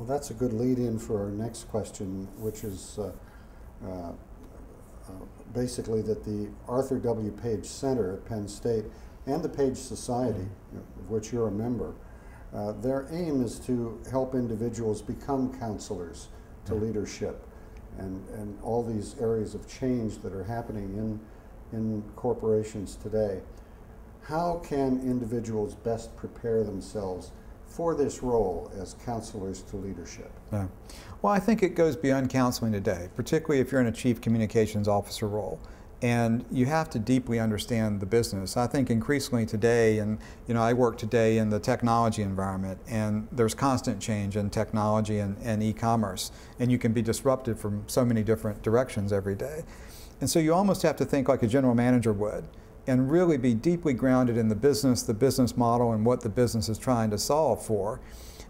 Well, that's a good lead-in for our next question, which is uh, uh, uh, basically that the Arthur W. Page Center at Penn State and the Page Society, of which you're a member, uh, their aim is to help individuals become counselors to leadership and, and all these areas of change that are happening in, in corporations today. How can individuals best prepare themselves for this role as counselors to leadership? Yeah. Well, I think it goes beyond counseling today, particularly if you're in a chief communications officer role. And you have to deeply understand the business. I think increasingly today, and you know, I work today in the technology environment, and there's constant change in technology and, and e-commerce, and you can be disrupted from so many different directions every day. And so you almost have to think like a general manager would and really be deeply grounded in the business, the business model, and what the business is trying to solve for.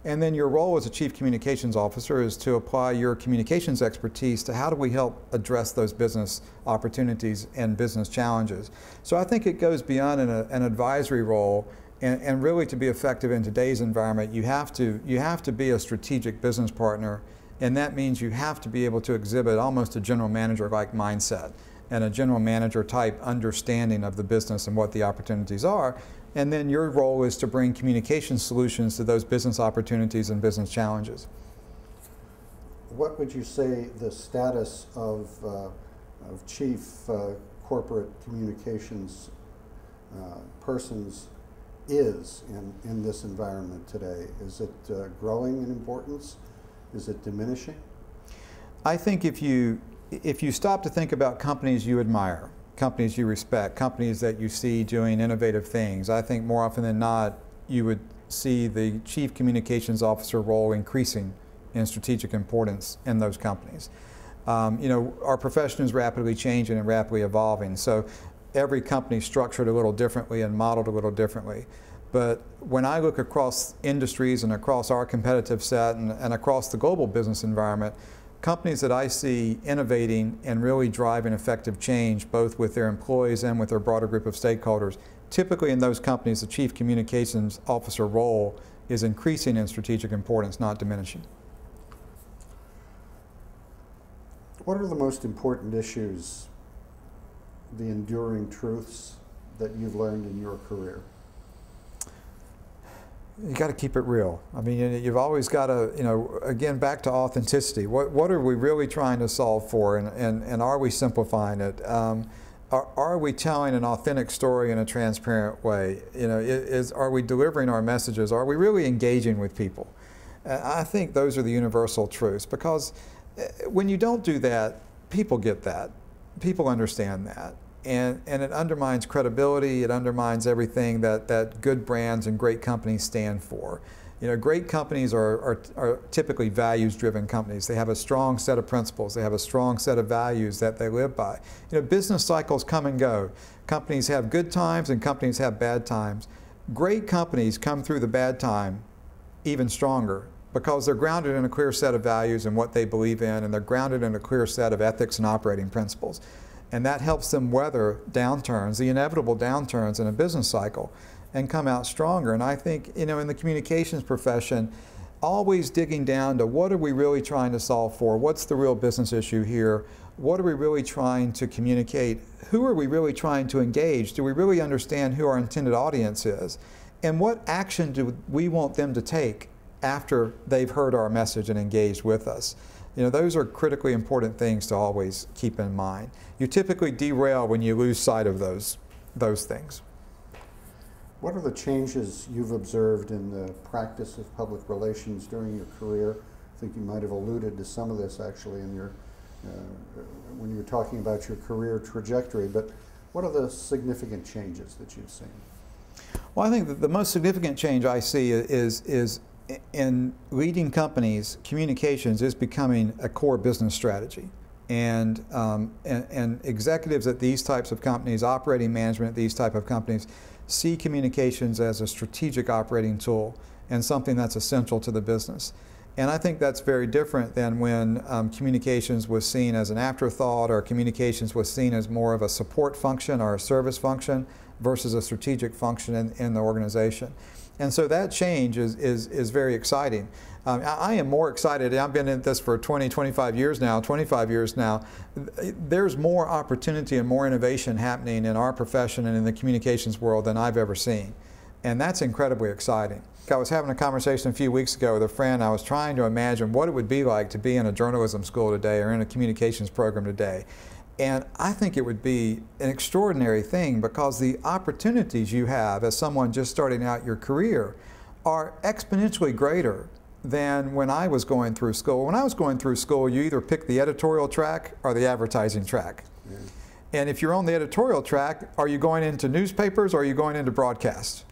And then your role as a chief communications officer is to apply your communications expertise to how do we help address those business opportunities and business challenges. So I think it goes beyond an, an advisory role and, and, really to be effective in today's environment, you have to you have to be a strategic business partner, and that means you have to be able to exhibit almost a general manager-like mindset and a general manager type understanding of the business and what the opportunities are. And then your role is to bring communication solutions to those business opportunities and business challenges. What would you say the status of, uh, of chief uh, corporate communications uh, persons is in, in this environment today? Is it uh, growing in importance? Is it diminishing? I think if you if you stop to think about companies you admire, companies you respect, companies that you see doing innovative things, I think more often than not you would see the chief communications officer role increasing in strategic importance in those companies. Um, you know, our profession is rapidly changing and rapidly evolving, so every company structured a little differently and modeled a little differently. But when I look across industries and across our competitive set and, and across the global business environment, companies that I see innovating and really driving effective change both with their employees and with their broader group of stakeholders, typically in those companies the chief communications officer role is increasing in strategic importance, not diminishing. What are the most important issues, the enduring truths that you've learned in your career? You got to keep it real. I mean, you've always got to, you know, again, back to authenticity. What, what are we really trying to solve for, and, and, and are we simplifying it? Um, are, are we telling an authentic story in a transparent way? You know, is, are we delivering our messages? Are we really engaging with people? I think those are the universal truths because eh, when you don't do that, people get that. People understand that and, and it undermines credibility, it undermines everything that, that good brands and great companies stand for. You know, great companies are, are, are typically values-driven companies. They have a strong set of principles. They have a strong set of values that they live by. You know, business cycles come and go. Companies have good times and companies have bad times. Great companies come through the bad time even stronger because they're grounded in a clear set of values and what they believe in, and they're grounded in a clear set of ethics and operating principles and that helps them weather downturns, the inevitable downturns in a business cycle, and come out stronger. And I think, you know, in the communications profession, always digging down to what are we really trying to solve for? What's the real business issue here? What are we really trying to communicate? Who are we really trying to engage? Do we really understand who our intended audience is? And what action do we want them to take after they've heard our message and engaged with us? You know, those are critically important things to always keep in mind. You typically derail when you lose sight of those, those things. What are the changes you've observed in the practice of public relations during your career? I think you might have alluded to some of this actually in your, uh, when you were talking about your career trajectory, but what are the significant changes that you've seen? Well, I think that the most significant change I see is, is in leading companies, communications is becoming a core business strategy. And, um, and, and, executives at these types of companies, operating management at these type of companies, see communications as a strategic operating tool and something that's essential to the business. And I think that's very different than when um, communications was seen as an afterthought or communications was seen as more of a support function or a service function versus a strategic function in, in the organization. And so that change is, is, is very exciting. Um, I, I, am more excited. I've been in this for 20, 25 years now, 25 years now. There's more opportunity and more innovation happening in our profession and in the communications world than I've ever seen. And that's incredibly exciting. I was having a conversation a few weeks ago with a friend. I was trying to imagine what it would be like to be in a journalism school today or in a communications program today. And I think it would be an extraordinary thing because the opportunities you have as someone just starting out your career are exponentially greater than when I was going through school. When I was going through school, you either pick the editorial track or the advertising track. Yeah. And if you're on the editorial track, are you going into newspapers or are you going into broadcast?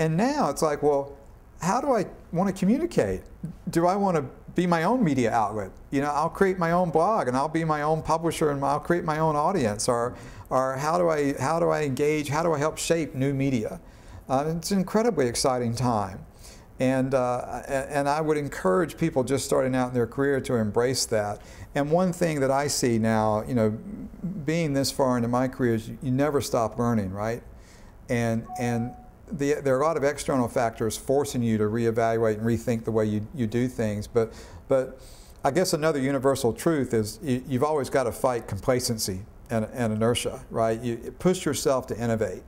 And now it's like, well, how do I want to communicate? Do I want to be my own media outlet? You know, I'll create my own blog and I'll be my own publisher and I'll create my own audience. Or, or how do I how do I engage? How do I help shape new media? Uh, it's an incredibly exciting time. And, uh, and I would encourage people just starting out in their career to embrace that. And one thing that I see now, you know, being this far into my career is you, you never stop learning, right? And, and the, there are a lot of external factors forcing you to reevaluate and rethink the way you, you do things. But, but I guess another universal truth is you, have always got to fight complacency and, and inertia, right? You push yourself to innovate.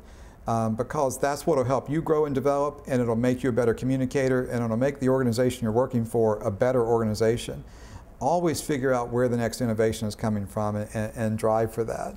Um, because that's what will help you grow and develop, and it'll make you a better communicator, and it'll make the organization you're working for a better organization. Always figure out where the next innovation is coming from and, and drive for that.